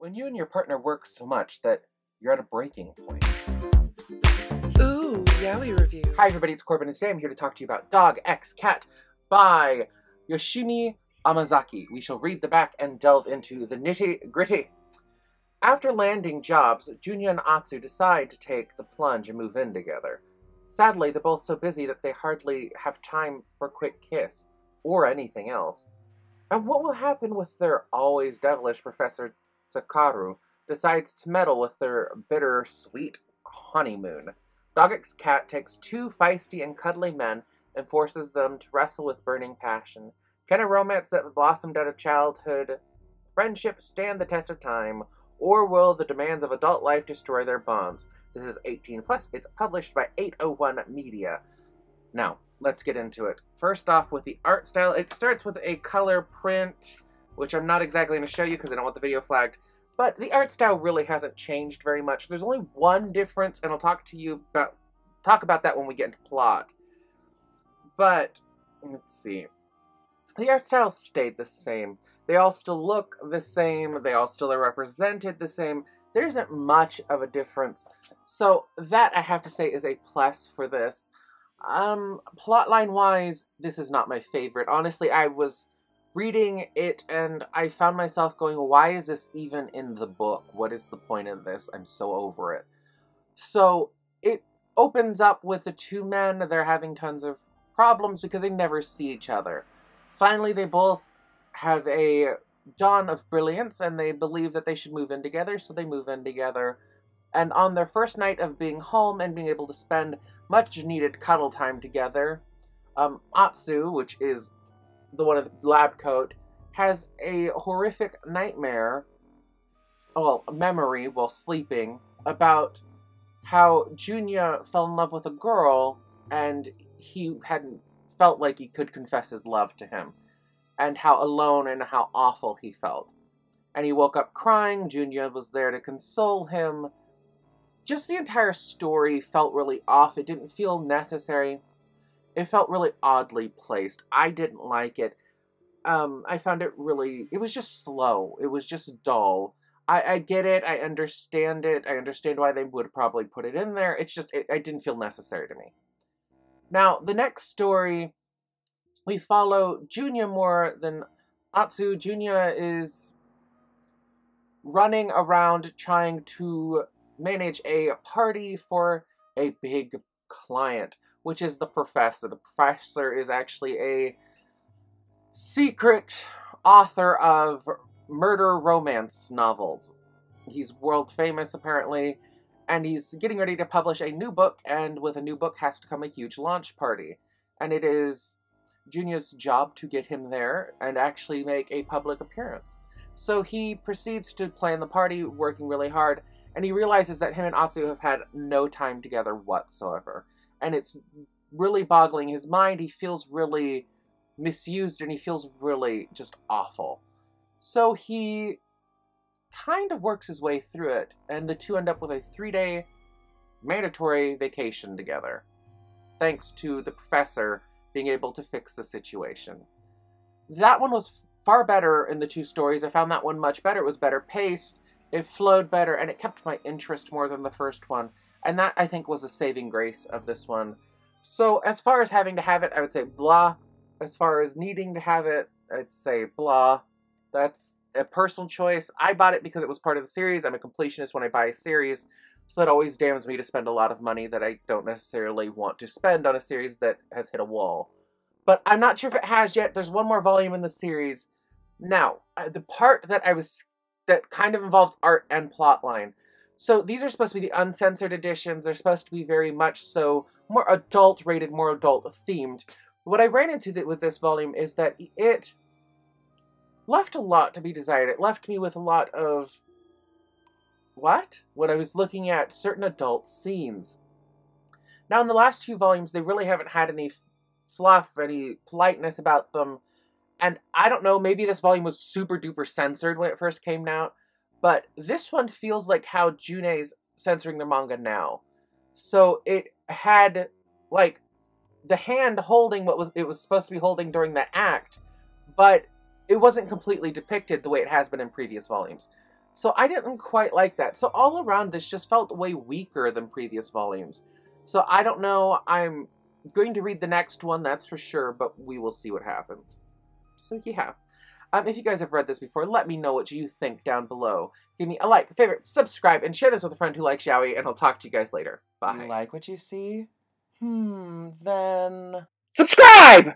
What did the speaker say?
When you and your partner work so much that you're at a breaking point. Ooh, Yaoi review. Hi everybody, it's Corbin and today I'm here to talk to you about Dog X Cat by Yoshimi Amasaki. We shall read the back and delve into the nitty gritty. After landing jobs, Junya and Atsu decide to take the plunge and move in together. Sadly, they're both so busy that they hardly have time for a quick kiss, or anything else. And what will happen with their always devilish Professor Takaru decides to meddle with their bitter, sweet honeymoon? Dog Cat takes two feisty and cuddly men and forces them to wrestle with burning passion. Can a romance that blossomed out of childhood friendship stand the test of time, or will the demands of adult life destroy their bonds? This is 18 plus. It's published by 801 Media. Now, let's get into it. First off, with the art style, it starts with a color print, which I'm not exactly going to show you because I don't want the video flagged. But the art style really hasn't changed very much. There's only one difference, and I'll talk to you about talk about that when we get into plot. But let's see. The art style stayed the same. They all still look the same. They all still are represented the same. There isn't much of a difference. So that I have to say is a plus for this. Um, plotline wise, this is not my favorite. Honestly, I was reading it and I found myself going, why is this even in the book? What is the point of this? I'm so over it. So it opens up with the two men. They're having tons of problems because they never see each other. Finally, they both have a dawn of brilliance and they believe that they should move in together, so they move in together. And on their first night of being home and being able to spend much needed cuddle time together, um, Atsu, which is the one in the lab coat, has a horrific nightmare, well, memory while sleeping, about how Junya fell in love with a girl and he hadn't felt like he could confess his love to him, and how alone and how awful he felt. And he woke up crying, Junya was there to console him. Just the entire story felt really off. It didn't feel necessary. It felt really oddly placed. I didn't like it. Um, I found it really, it was just slow. It was just dull. I, I get it. I understand it. I understand why they would probably put it in there. It's just, it, it didn't feel necessary to me. Now, the next story, we follow Junya more than Atsu. Junya is running around trying to manage a party for a big client, which is the professor. The professor is actually a secret author of murder romance novels. He's world famous, apparently, and he's getting ready to publish a new book, and with a new book has to come a huge launch party. And it is Junya's job to get him there and actually make a public appearance. So he proceeds to plan the party, working really hard, and he realizes that him and Atsu have had no time together whatsoever. And it's really boggling his mind. He feels really misused and he feels really just awful. So he kind of works his way through it, and the two end up with a three day mandatory vacation together, thanks to the professor being able to fix the situation. That one was far better in the two stories. I found that one much better. It was better paced, it flowed better, and it kept my interest more than the first one. And that, I think, was a saving grace of this one. So, as far as having to have it, I would say blah. As far as needing to have it, I'd say blah. That's a personal choice. I bought it because it was part of the series. I'm a completionist when I buy a series, so that always damns me to spend a lot of money that I don't necessarily want to spend on a series that has hit a wall. But I'm not sure if it has yet. There's one more volume in the series. Now, uh, the part that I was that kind of involves art and plotline. So these are supposed to be the uncensored editions. They're supposed to be very much so more adult rated, more adult themed. What I ran into with this volume is that it left a lot to be desired. It left me with a lot of what? When I was looking at certain adult scenes. Now, in the last few volumes, they really haven't had any fluff, any politeness about them. And I don't know, maybe this volume was super duper censored when it first came out, but this one feels like how June's censoring the manga now. So it had, like, the hand holding what was it was supposed to be holding during the act, but it wasn't completely depicted the way it has been in previous volumes. So I didn't quite like that. So all around, this just felt way weaker than previous volumes. So I don't know. I'm going to read the next one, that's for sure, but we will see what happens. So yeah. Um, if you guys have read this before, let me know what you think down below. Give me a like, favorite, subscribe, and share this with a friend who likes yaoi, and I'll talk to you guys later. Bye. You like what you see? Hmm, then. Subscribe!